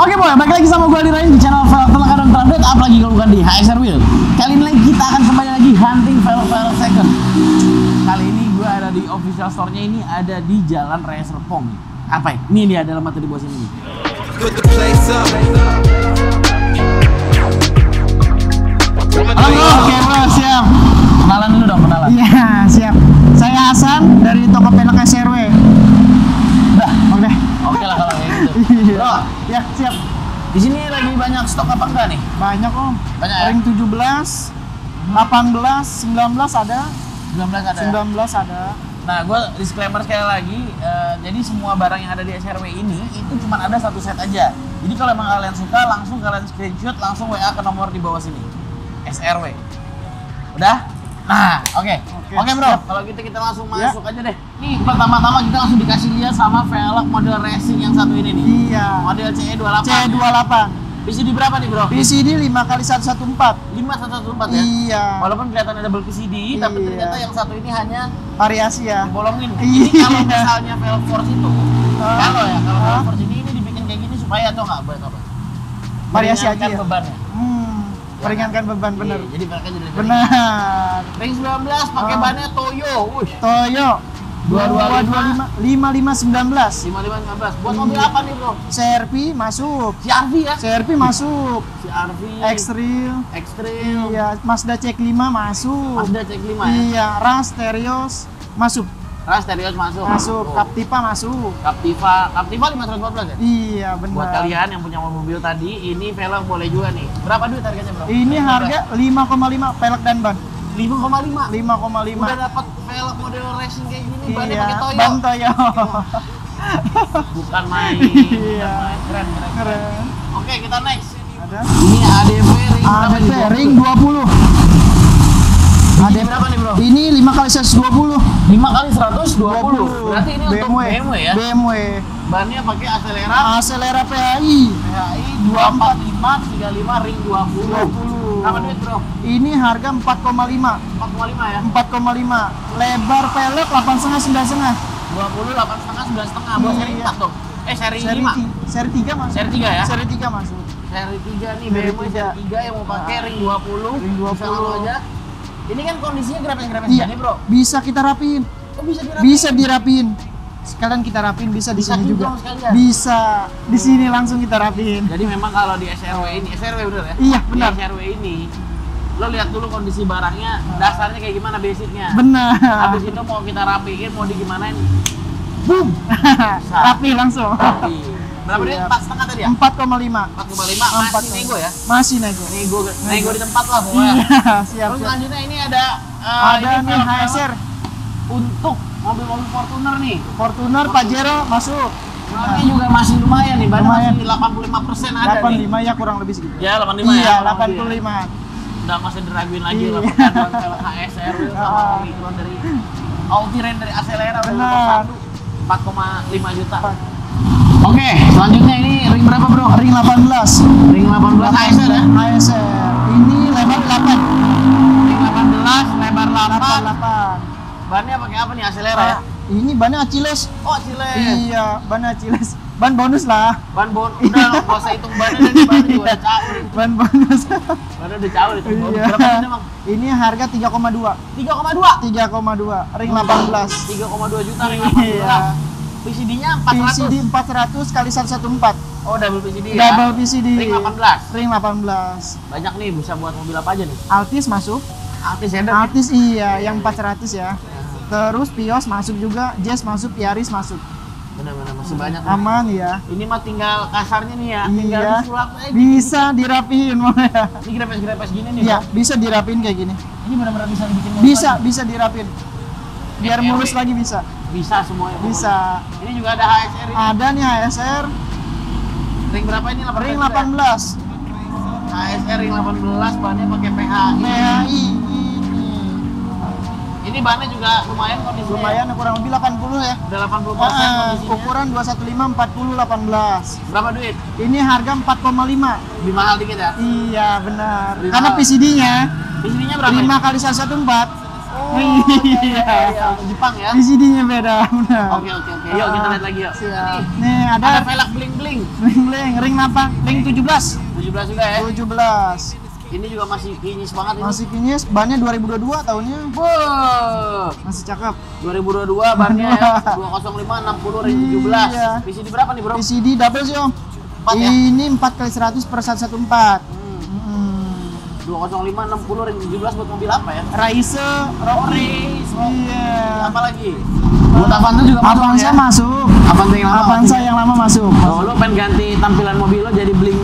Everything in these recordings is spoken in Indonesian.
Oke boy, balik lagi sama gue Dirain di channel velg terlengkap dan terupdate Apalagi kalau bukan di HSR Wheel. Kali ini kita akan kembali lagi hunting velg-velg second. Kali ini gue ada di official store-nya. Ini ada di Jalan Raya Serpong. Apa ya? Ini dia dalam mata di bawah sini. Halo bro, siap Kenalan dulu dong, kenalan Iya, siap. Saya Hasan dari toko pelek SRW. Udah, Oke. oke lah kalau kayak gitu Iya. Bro, Ya, siap. di sini lagi banyak stok apa enggak nih? Banyak om. Banyak ya? Ring 17, 18, 19 ada, 19 ada ya? 19 ada. Nah, gue disclaimer sekali lagi, eh, jadi semua barang yang ada di SRW ini itu cuma ada satu set aja. Jadi kalau emang kalian suka, langsung kalian screenshot, langsung WA ke nomor di bawah sini. SRW. Udah? Nah, oke. Oke, Oke, bro. siap. Kalau gitu kita langsung Ya. masuk aja deh. Nih, pertama-tama kita langsung dikasih lihat sama velg model racing yang satu ini nih. Iya. Model E CE28. C28. PCD berapa nih, bro? PCD 5 kali 114. 5114 ya? Iya. Walaupun kelihatannya double PCD, tapi Iya. ternyata yang satu ini hanya Variasi ya. bolongin. Iya. Kalau misalnya valve force itu, Ah. kalau ya kalau valve force ini ini dibikin kayak gini supaya atau nggak buat apa? Variasi aja ya? bebannya. Hmm, meringankan beban bener. Iya, jadi mereka jadi Benar. Ring 19 pakai Ah. bannya Toyo. Wih, Toyo 225. 5519. 5515. Buat Iya. mobil apa nih, Bro? CRV masuk. CRV ya? CRV masuk. CRV. X-Trail. Extreme. Iya, Mazda CX-5 masuk. Mazda CX-5 ya? Iya, Ras Terios masuk. Ras Terios masuk. Masuk. Oh. Captiva masuk. Captiva. Captiva 514 ya? Iya, benar. Buat kalian yang punya mobil tadi, ini velg boleh juga nih. Berapa duit harganya, Bro? Ini harga 5,5 pelek dan ban. 5,5. 5,5. Udah dapat velg model racing kayak gini, bannya Iya, pakai Toyo. ban Toyo. Bukan main. Iya. Keren, keren, keren. Keren. Oke, kita next. Ada Ini ADV ring Bro? ring 20. Ini ADV berapa nih, Bro? Ini 5 kali 120. 5 kali 120. Berarti ini untuk BMW ya? BMW. Bannya pakai Acelera Acelera PHI PHI 245 35 ring 20. 20. Berapa duit, Bro? Ini harga 4,5. 4,5 ya? 4,5. Lebar pelek 8,5 9,5. 20 8 setengah 9 setengah. Buat seri Iya. 4 dong. Eh, seri, Seri 5. ti- seri 3 masuk. Seri 3 ya? Seri 3 masuk. Seri 3 nih BMW seri 3 yang mau pakai Ah. ring 20 Ring bisa 20. langsung aja ini kan kondisinya grepes-grepes Iya. gini bro Bisa kita rapiin. oh bisa dirapiin Bisa dirapiin. Sekalian kita rapiin bisa di sini juga sekalian? Bisa. Di sini langsung kita rapiin. jadi memang kalau di SRW ini SRW bener ya Iya, benar. di SRW ini lo lihat dulu kondisi barangnya dasarnya kayak gimana basicnya Benar. habis itu mau kita rapiin mau digimanain boom Rapi langsung. rapi berapa dia Siap. empat setengah tadi ya 4,5. 4,5 masih Empat. nego ya Masih nego. nego nego di tempat lah pokoknya Iya, siap. terus siap. selanjutnya ini ada eh, Ada ini nih HSR, untuk mobil-mobil Fortuner nih Fortuner, Pajero masuk. Ini juga masih lumayan nih, Lumayan. masih 85% ada 85 nih. ya kurang lebih segitu. Ya, 85 Iya, ya. kurang lebih ya. 85. Udah masih diraguin lagi Iya. lah perpaduan HSR sama. Omicron dari Altiren dari Acelera Benar. nomor satu 4,5 juta. Oke, selanjutnya ini ring berapa bro? Ring 18. Ring 18 HSR ya? HSR. Ini lebar 8. Ring 18, lebar 8. 88. Bannya pakai apa nih? Acelera ya? Ah, Ini bannya Achilles. Oh, Ciles. Iya, ban Achilles. Ban bonus lah. Ban bon, udah lo gak usah hitung bannya dan ban juga udah caur. Ban bonus. Bannya udah caur itu. Iya. Berapa ini emang? Ini harga 3,2. 3,2. 3,2. Ring 18. 3,2 juta ring 18. Iya. PCD-nya 400. PCD 400 kali 114. Oh, double PCD ya. Double PCD. Ring 18. Ring 18. Banyak nih bisa buat mobil apa aja nih? Altis masuk. Altis sedan. Altis iya, yang 400 ya. Terus Pios masuk juga, Jazz masuk, Yaris masuk. Benar-benar masih banyak. nih. Aman ya. Ini mah tinggal kasarnya nih ya, tinggal Iya. disulap aja. Bisa dirapihin mau ya. Ini grepes-grepes gini nih. Iya, Bro. bisa dirapihin kayak gini. Ini benar-benar bisa dibikin mulus Bisa, lagi. bisa dirapihin. Biar mulus lagi bisa. Bisa semuanya. Bisa. Ini juga ada HSR ini. Ada nih HSR Ring berapa ini? 18 ring juga ya? 18. HSR ring 18 bannya pakai PHI. PHI ini. Bannya juga lumayan kondisinya. Lumayan kurang lebih 80 ya. Udah 80% Ah, kondisinya. ukuran 215 40 18. Berapa duit? Ini harga 4,5. Lebih mahal dikit ya? Iya, benar. Lebih Karena. PCD-nya PCD-nya berapa? 5 kali 114. Oh, Iya. iya. Jepang ya. VCD-nya beda, benar. Oke oke oke. Yuk kita lihat lagi yuk. Siap. Nih, Nih ada ada velg bling bling. ring ring ring apa? Ring 17. 17 juga ya. 17. Ini juga masih kinyis banget ini. Masih kinyis, bannya 2022 tahunnya. Wow. Masih cakep. 2022 barnya ya. 205 60 ring 17. Iya. VCD berapa nih, Bro? VCD double sih, Om. Empat ya? Ini 4 kali 100 per 114. Hmm. Hmm. 205 60 ring 17 buat mobil apa ya? Raise, race. Iya. Apa lagi? Buat Avanza juga masuk Avanza ya? masuk. Avanza yang lama. Avanza yang lama masuk. Oh, lu pengen ganti tampilan mobil lo jadi bling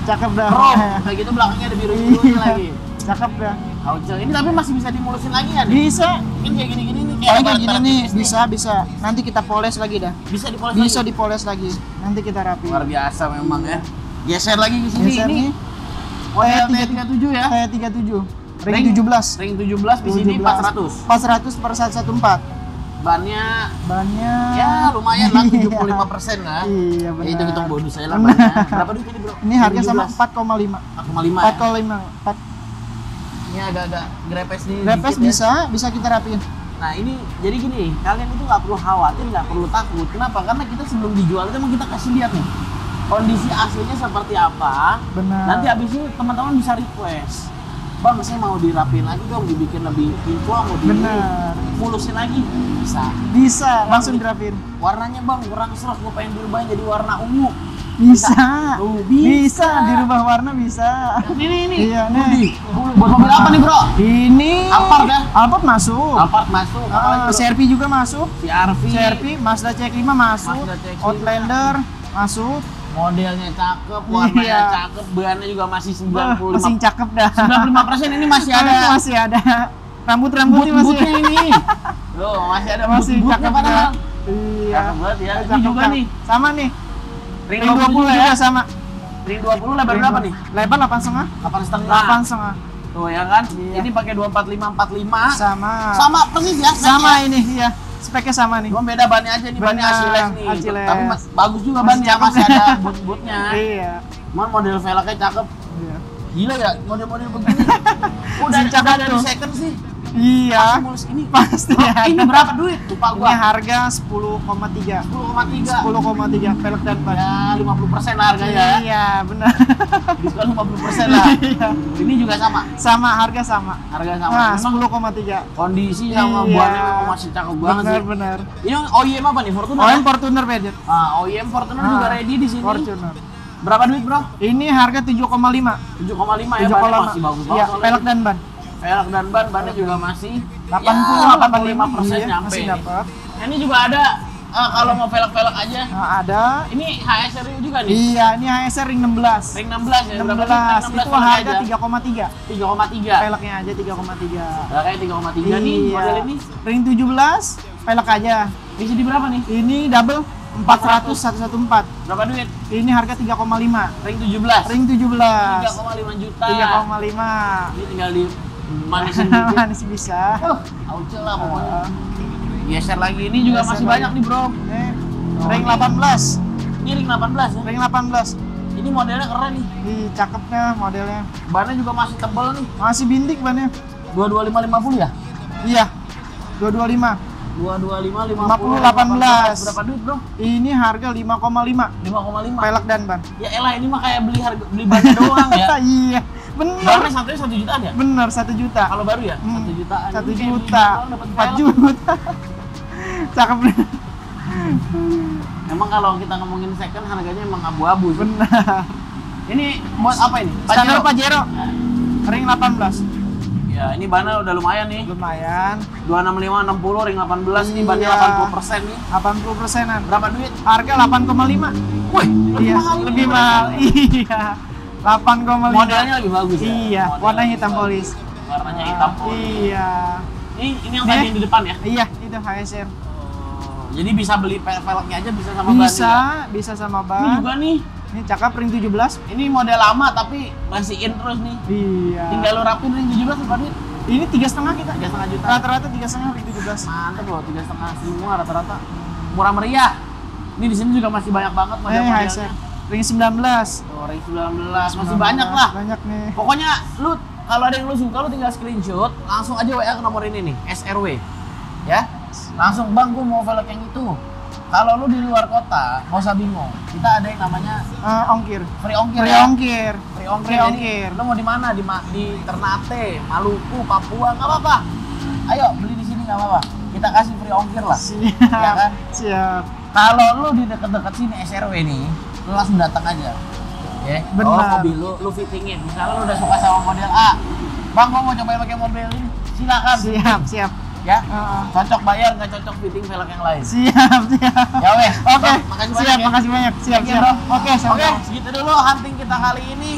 cakep. cakep dah. Pro. Kayak gitu belakangnya ada biru birunya Iya. lagi. Cakep dah. Kaucel. Ini tapi masih bisa dimulusin lagi kan? Bisa. Mungkin kayak gini-gini nih Kayak kayak gini nih, nih. bisa bisa. Nanti kita poles lagi dah. Bisa dipoles Bisa lagi. dipoles lagi. Nanti kita rapi. Luar biasa memang ya. Geser lagi ke sini. Geser ini nih. model Kayak T37 ya. Kayak 37. Ring 17. Ring 17 di sini 400. 400 per 114. Bannya Bannya ya lumayan lah Iya. 75 persen lah. Iya Ya, benar. itu hitung bonus saya lah bannya. Berapa duit ini bro? Ini harga sama 17. 4,5. 4,5 ya. 4,5. 4 Ini agak-agak grepes nih. Repes dikit ya. bisa, bisa kita rapiin. Nah ini jadi gini, kalian itu nggak perlu khawatir, nggak perlu takut. Kenapa? Karena kita sebelum dijual itu emang kita kasih lihat nih kondisi aslinya seperti apa. Benar. Nanti habis itu teman-teman bisa request, bang saya mau dirapiin lagi dong, dibikin lebih kinclong, mau di Benar. Mulusin lagi, bisa. Bisa, langsung dirapiin. Warnanya bang kurang serak, gue pengen dirubahin jadi warna ungu. Bisa. Oh, Bisa, bisa. dirubah warna bisa. Ini nih nih. Iya, nih. Buat mobil apa nih bro? Ini Alphard ya? Alphard masuk. Alphard masuk, Ah, bro? CRV juga masuk. CRV, CRV, Mazda CX-5 masuk. Mazda CX-5. Outlander masuk. modelnya cakep, warnanya Iya. cakep, bannya juga masih Wah, 95 Masih cakep dah. 95 persen ini masih ada masih ada. Rambut-rambutnya masih. boot-bootnya ini. Loh, masih ada Masih cakep dah. Iya. Cakep banget ya. Ini Cakep, juga cakep. nih. Sama nih. Ring Ring 20 20 juga juga sama. Ring 20 lebar berapa nih? Lebar 8 setengah. 8 setengah. 8 setengah. Tuh ya kan? Iya. Ini pakai 245 45. Sama. Sama persis ya. Sama ini, iya. Speknya sama nih. Cuma beda bannya aja nih, bannya Benar, Asiles nih. Tapi mas- bagus juga Masih bannya, masih ada boot-bootnya. Iya. Cuman model velgnya cakep. Iya. Gila ya, model-model begini. Udah, udah dari tuh. second sih. Iya. Mulus ini. Pasti Bro, ada. ini berapa duit? Lupa Ini gua. harga 10,3. 10,3. 10,3 pelek dan ban. Ya, 50% lah harganya ya. Iya, benar. Diskon 50% lah. Iya. Ini juga sama. Sama harga sama. Harga sama. Nah, Memang 10,3. kondisi sama Iya. buahnya memang masih cakep banget Benar, sih. benar. Ini OEM apa nih? Fortuner? OEM ya? Fortuner Bedit. Ah, OEM Fortuner Ah, juga ready di sini. Fortuner. Berapa duit, Bro? Ini harga 7,5. 7,5 ya, bannya masih bagus banget. Iya, pelek dan ban. Velg dan ban, bannya juga masih 80 ya, 85 persen iya, nyampe. masih nih. dapat. Ini juga ada eh, kalau mau velg-velg aja. Nah, ada. Ini HS Rio juga nih. Iya, ini HSR ring 16. Ring 16 ya. Berapa 16 duit? itu velgnya harga aja. 3,3. 3,3. Peleknya aja 3,3. Velgnya 3,3 nih Iya. model ini. Ring 17 pelek aja. Bisa di berapa nih? Ini double 400 114. Berapa duit? Ini harga 3,5. Ring 17. Ring 17. 3,5 juta. 3,5. Ini tinggal di manisin dikit. Manis bisa. Oh, aucel lah pokoknya. Geser lagi. Ini juga masih lagi. banyak nih, Bro. Ini Oh, ring ini. 18. Ini ring 18 ya. Ring 18. Ini modelnya keren nih. Di cakepnya modelnya. Bannya juga masih tebel nih. Masih bintik bannya. 22550 ya? Iya. 225. 225 50 18. Berapa duit, Bro? Ini harga 5,5. 5,5. Pelek dan ban. Ya elah ini mah kayak beli harga beli bannya doang ya. iya. Bener. Bannya satunya 1 jutaan ya? Bener 1 juta. Kalau baru ya? Hmm, 1 jutaan. Satu juta. doang dapat 4 velg. juta. Cakep bener. Emang kalau kita ngomongin second harganya emang abu-abu. Benar. Ini buat apa ini? Standar Pajero? Pajero. Ring 18. Ya, ini bannya udah lumayan nih. Lumayan. 265 60 ring 18 nih bannya Iya. 80% nih. 80 persenan. Berapa duit? Harga 8,5. Wih, lebih Iya, mahal ini lebih mahal. Iya. 8,5. Modelnya lebih bagus ya. Iya, Modelnya warna hitam polis. Warnanya hitam polis. Iya. Ini ini yang Nih. tadi di depan ya. Iya, itu HSR. Oh, jadi bisa beli velgnya aja bisa sama ban Bisa, juga. bisa sama Ini ban. juga nih. Ini cakep ring 17. Ini model lama tapi masih in terus nih. Iya. Tinggal lo rapin ring 17 berapa? Ini tiga setengah kita. Tiga setengah juta. Rata-rata tiga setengah ring 17. Mantep loh, tiga setengah semua rata-rata. Murah meriah. Ini di sini juga masih banyak banget Eh, model-modelnya. Ring 19. Tuh, ring 19 masih banyak lah. Banyak nih. Pokoknya lu kalau ada yang lu suka lu tinggal screenshot langsung aja WA ke nomor ini nih SRW ya langsung bang gue mau velg yang itu kalau lu di luar kota nggak usah bingung kita ada yang namanya Eh, ongkir. free ongkir Free ya ongkir. free ongkir, Free jadi ongkir. lu mau di mana di di Ternate Maluku Papua nggak apa-apa ayo beli di sini nggak apa-apa kita kasih free ongkir lah Siap. Ya kan? Siap. kalau lu di deket-deket sini SRW nih lu langsung datang aja ya Benar. bawa mobil lu lu fittingin misalnya lu udah suka sama model A bang gua mau cobain pakai mobil ini silakan Siap, siap. Ya Heeh. cocok bayar nggak cocok fitting velg yang lain Siap, siap. ya wes Oke, Bang, makasih siap, banyak ya. makasih banyak. Siap, siap. Oke, Oke, segitu dulu hunting kita kali ini.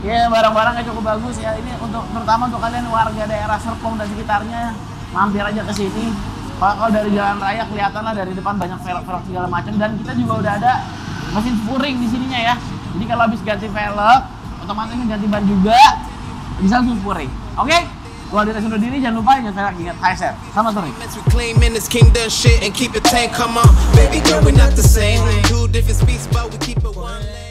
Ya, barang-barangnya cukup bagus ya. Ini untuk terutama untuk kalian warga daerah Serpong dan sekitarnya, mampir aja ke sini. Kalau kalau dari jalan raya kelihatan lah dari depan banyak velg-velg segala macam dan kita juga udah ada mesin spuring di sininya ya. Jadi kalau habis ganti velg, otomatis ganti ban juga bisa langsung spuring. Oke? Gua Aldi undur diri, jangan lupa jangan velg ingat HSR. Come on, baby girl, not the same. Two different but we keep it one.